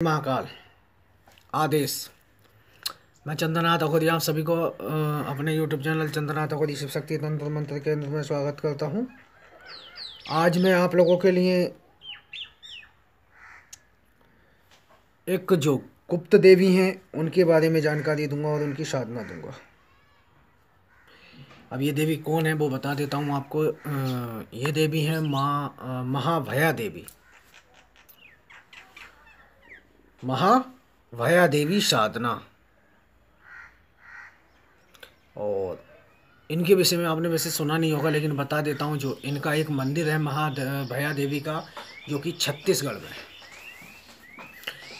महाकाल। आदेश। मैं चंद्रनाथ अखोरी आप सभी को अपने यूट्यूब चैनल चंद्रनाथ अखोरी शिव शक्ति तंत्र मंत्र केंद्र में स्वागत करता हूँ। आज मैं आप लोगों के लिए एक जो गुप्त देवी हैं, उनके बारे में जानकारी दूँगा और उनकी साधना दूँगा। अब ये देवी कौन है वो बता देता हूँ आपको। ये देवी है माँ महाभया देवी। महाभया देवी साधना। और इनके विषय में आपने वैसे सुना नहीं होगा, लेकिन बता देता हूँ जो इनका एक मंदिर है महाभया देवी का, जो कि छत्तीसगढ़ में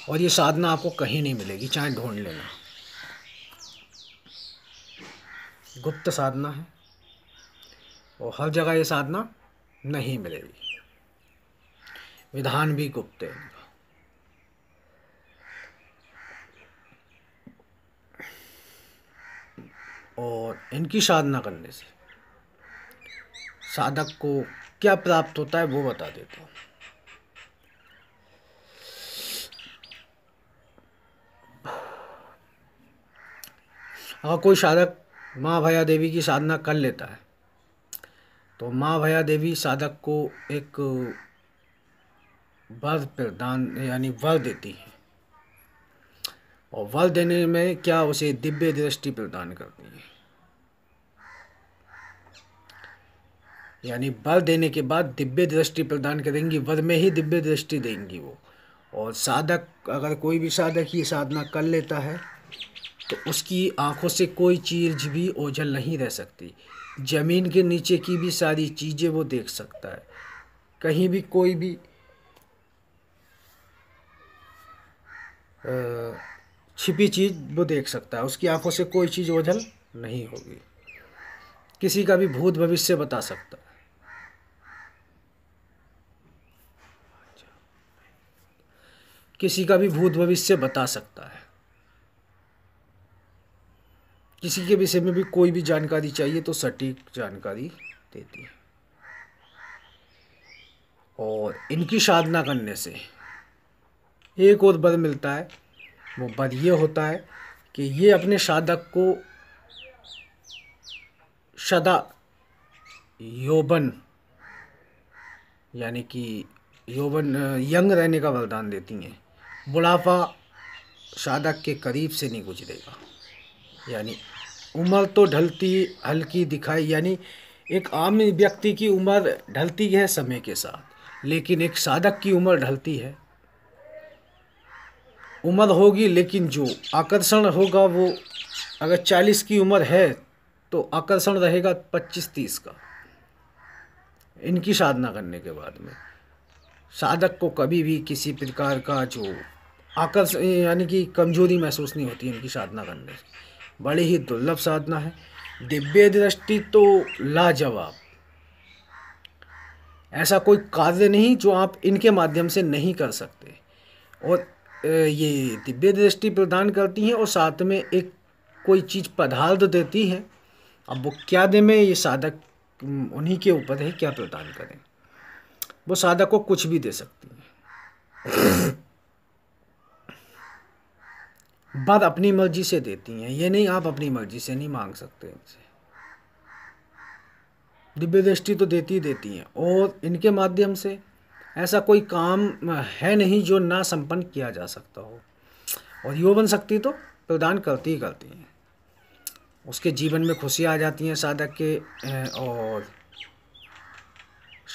और ये साधना आपको कहीं नहीं मिलेगी, चाहे ढूंढ लेना। गुप्त साधना है, और हर जगह ये साधना नहीं मिलेगी। विधान भी गुप्त है। और इनकी साधना करने से। साधक को क्या प्राप्त होता है वो बता देता हूँ। अगर कोई साधक माँ भया देवी की साधना कर लेता है तो माँ भया देवी साधक को एक वर प्रदान, यानी वर देती है। और वर देने में क्या उसे दिव्य दृष्टि प्रदान करती है? यानी वर देने के बाद दिव्य दृष्टि प्रदान करेंगी वर में ही दिव्य दृष्टि देंगी वो। और साधक, अगर कोई भी साधक ये साधना कर लेता है तो उसकी आँखों से कोई चीज़ भी ओझल नहीं रह सकती। ज़मीन के नीचे की भी सारी चीज़ें वो देख सकता है। कहीं भी कोई भी छिपी चीज़ वो देख सकता है। उसकी आँखों से कोई चीज़ ओझल नहीं होगी। किसी का भी भूत भविष्य बता सकता है। किसी का भी भूत भविष्य बता सकता है। किसी के विषय में भी कोई भी जानकारी चाहिए तो सटीक जानकारी देती है। और इनकी साधना करने से एक और बल मिलता है वो बल ये होता है कि ये अपने साधक को सदा यौवन, यानी कि यौवन यंग रहने का वरदान देती हैं। बुढ़ापा साधक के करीब से नहीं गुजरेगा। यानी उम्र तो ढलती, हल्की दिखाई, यानी एक आम व्यक्ति की उम्र ढलती है समय के साथ, लेकिन एक साधक की उम्र ढलती है उम्र होगी, लेकिन जो आकर्षण होगा वो अगर चालीस की उम्र है तो आकर्षण रहेगा पच्चीस तीस का। इनकी साधना करने के बाद में। साधक को कभी भी किसी प्रकार का जो आकर्षण यानी कि कमज़ोरी महसूस नहीं होती इनकी साधना करने से। बड़ी ही दुर्लभ साधना है। दिव्य दृष्टि तो लाजवाब। ऐसा कोई कार्य नहीं जो आप इनके माध्यम से नहीं कर सकते। और ये दिव्य दृष्टि प्रदान करती हैं और साथ में एक कोई चीज़ पदार्थ देती है। अब वो क्या दे में ये साधक उन्हीं के ऊपर है, क्या प्रदान करें? वो साधक को कुछ भी दे सकती है। बात अपनी मर्ज़ी से देती हैं। ये नहीं, आप अपनी मर्ज़ी से नहीं मांग सकते इनसे। दिव्य दृष्टि तो देती ही देती हैं। और इनके माध्यम से ऐसा कोई काम है नहीं जो ना संपन्न किया जा सकता हो। और यौवन शक्ति तो प्रदान करती ही करती हैं। उसके जीवन में खुशी आ जाती हैं साधक के और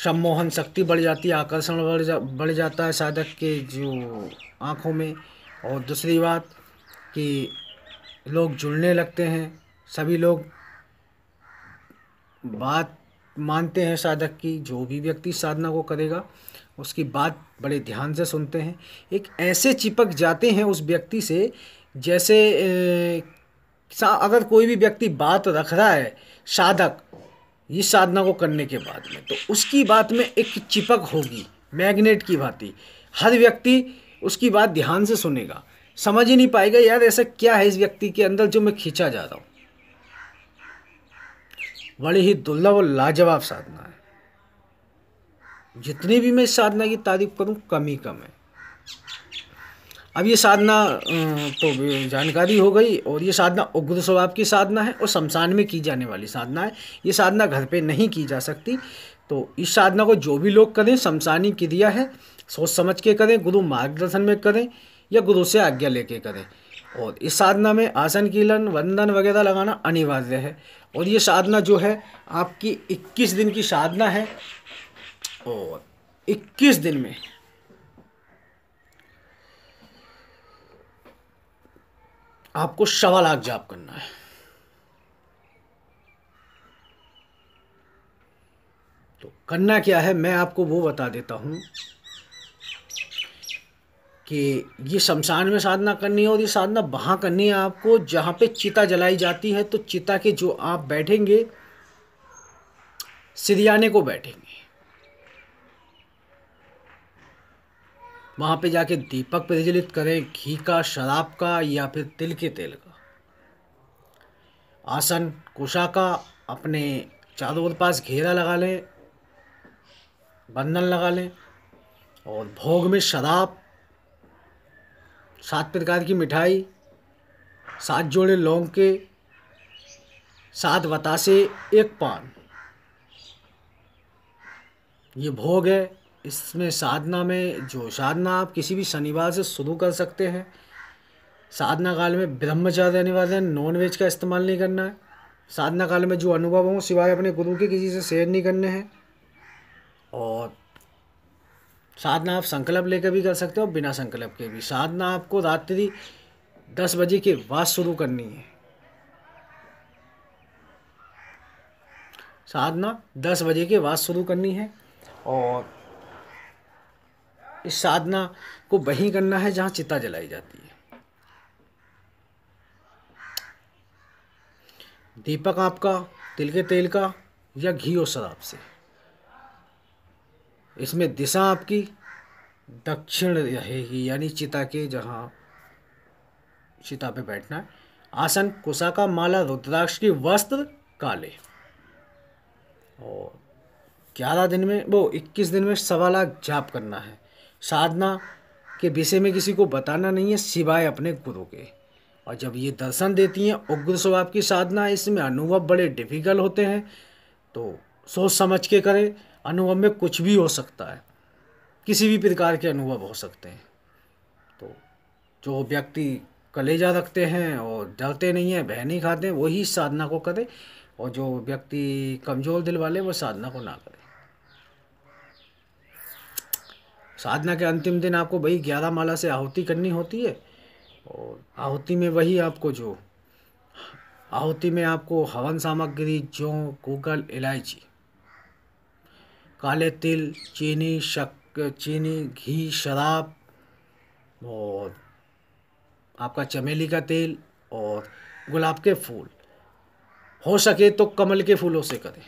सम्मोहन शक्ति बढ़ जाती है, आकर्षण बढ़ जा, बढ़ जाता है साधक के जो आँखों में। और दूसरी बात कि लोग जुड़ने लगते हैं, सभी लोग बात मानते हैं साधक की, जो भी व्यक्ति साधना को करेगा उसकी बात बड़े ध्यान से सुनते हैं। एक ऐसे चिपक जाते हैं उस व्यक्ति से, जैसे अगर कोई भी व्यक्ति बात रख रहा है, साधक, इस साधना को करने के बाद में तो उसकी बात में एक चिपक होगी, मैग्नेट की भांति। हर व्यक्ति उसकी बात ध्यान से सुनेगा। समझ ही नहीं पाएगा, यार, ऐसा क्या है इस व्यक्ति के अंदर जो मैं खींचा जा रहा हूँ। बड़ी ही दुर्लभ और लाजवाब साधना है। जितनी भी मैं साधना की तारीफ़ करूँ, कम ही कम है। अब ये साधना तो जानकारी हो गई और ये साधना उग्र स्वभाव की साधना है और शमशान में की जाने वाली साधना है। ये साधना घर पे नहीं की जा सकती। तो इस साधना को जो भी लोग करें, शमशानी क्रिया है सोच समझ के करें, गुरु मार्गदर्शन में करें या गुरु से आज्ञा लेके करें। और इस साधना में आसन कीलन, वंदन वगैरह लगाना अनिवार्य है। और ये साधना जो है, आपकी 21 दिन की साधना है। और 21 दिन में। आपको सवा लाख जाप करना है। तो करना क्या है, मैं आपको वो बता देता हूँ कि ये शमशान में साधना करनी है और ये साधना वहाँ करनी है आपको, जहाँ पे चिता जलाई जाती है तो चिता के जो आप बैठेंगे, सिरियाने को बैठेंगे। वहाँ पे जाके दीपक प्रज्वलित करें घी का, शराब का या फिर तिल के तेल का। आसन कुशा का, अपने चारों ओर पास घेरा लगा लें, बंधन लगा लें और भोग में शराब, सात प्रकार की मिठाई, सात जोड़े लौंग के सात बतासे, एक पान। ये भोग है। इसमें साधना में, जो साधना आप किसी भी शनिवार से शुरू कर सकते हैं। साधना काल में ब्रह्मचार्य अनिवार्य नॉन वेज का इस्तेमाल नहीं करना है। साधना काल में जो अनुभव हों, सिवाय अपने गुरु के किसी से शेयर नहीं करने हैं। और साधना आप संकल्प लेकर भी कर सकते हो, बिना संकल्प के भी। साधना आपको रात्रि दस बजे के बाद शुरू करनी है। साधना दस बजे के बाद शुरू करनी है। और इस साधना को वहीं करना है जहाँ चिता जलाई जाती है। दीपक आपका, तिल के तेल का, या घी और शराब से? इसमें दिशा आपकी, दक्षिण रहेगी, यानी चिता के जहाँ चिता पे बैठना है। आसन कुशा का माला, रुद्राक्ष की वस्त्र, काले। और ग्यारह दिन में, वो इक्कीस दिन में सवा लाख जाप करना है। साधना के विषय में किसी को बताना नहीं है सिवाय अपने गुरु के। और जब ये दर्शन देती हैं, उग्र स्वभाव की साधना इसमें अनुभव बड़े डिफ़िकल्ट होते हैं तो सोच समझ के करें, अनुभव में कुछ भी हो सकता है। किसी भी प्रकार के अनुभव हो सकते हैं। तो जो व्यक्ति कलेजा रखते हैं और डरते नहीं हैं बह नहीं खाते हैं, वही साधना को करें और जो व्यक्ति कमज़ोर दिल वाले वो साधना को ना करें। साधना के अंतिम दिन आपको वही ग्यारह माला से आहुति करनी होती है और आहुति में वही आपको जो, आहुति में आपको हवन सामग्री, जौ गूगल इलायची, काले तिल, चीनी, शक, चीनी, घी, शराब और आपका चमेली का तेल और गुलाब के फूल। हो सके तो कमल के फूलों से करें,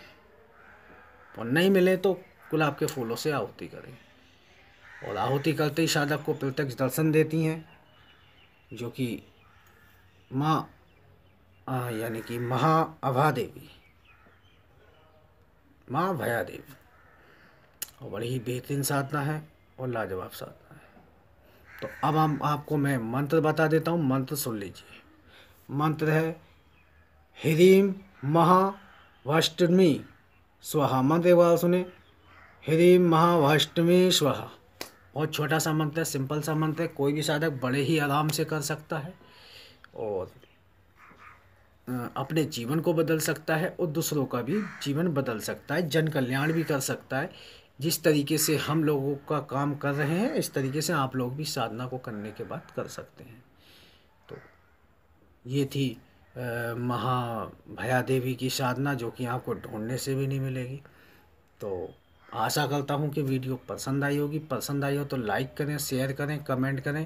और नहीं मिले तो गुलाब के फूलों से आहुति करें। और आहुति करते ही साधक को प्रत्यक्ष दर्शन देती हैं, जो कि माँ यानी कि महा अभा देवी माँ भया देवी और बड़ी ही बेहतरीन साधना है और लाजवाब साधना है। तो अब हम आपको मैं मंत्र बता देता हूँ, मंत्र सुन लीजिए। मंत्र है ह्रीम महावाष्टमी। स्वाहा, मंत्र एक बार सुने। ह्रीम महावाष्टमी, स्वाहा। बहुत छोटा सा मंत्र है सिंपल सा मंत्र है, कोई भी साधक बड़े ही आराम से कर सकता है और अपने जीवन को बदल सकता है और दूसरों का भी जीवन बदल सकता है, जन कल्याण भी कर सकता है। जिस तरीके से हम लोगों का काम कर रहे हैं, इस तरीके से आप लोग भी साधना को करने के बाद कर सकते हैं। तो ये थी महा भया देवी की साधना जो कि आपको ढूँढने से भी नहीं मिलेगी। तो आशा करता हूँ कि वीडियो पसंद आई होगी। पसंद आई हो तो लाइक करें शेयर करें कमेंट करें।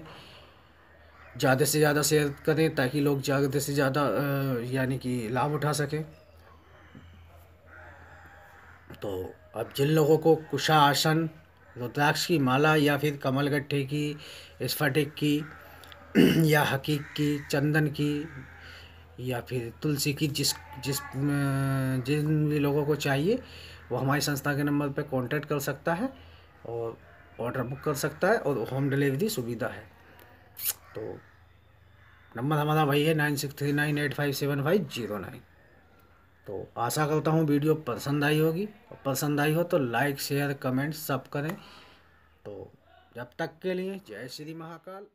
ज़्यादा से ज़्यादा शेयर करें ताकि लोग ज़्यादा से ज़्यादा यानी कि लाभ उठा सकें। तो अब जिन लोगों को कुशा आसन, रुद्राक्ष की माला या फिर कमल गट्ठे की स्फटिक की, या हकीक की, चंदन की, या फिर तुलसी की जिस जिस जिन भी लोगों को चाहिए वो हमारी संस्था के नंबर पर कांटेक्ट कर सकता है और ऑर्डर बुक कर सकता है और होम डिलीवरी सुविधा है। तो नंबर हमारा वही है nine six three nine eight five seven five zero nine. तो आशा करता हूँ वीडियो पसंद आई होगी। और पसंद आई हो तो लाइक शेयर कमेंट सब करें। तो जब तक के लिए जय श्री महाकाल।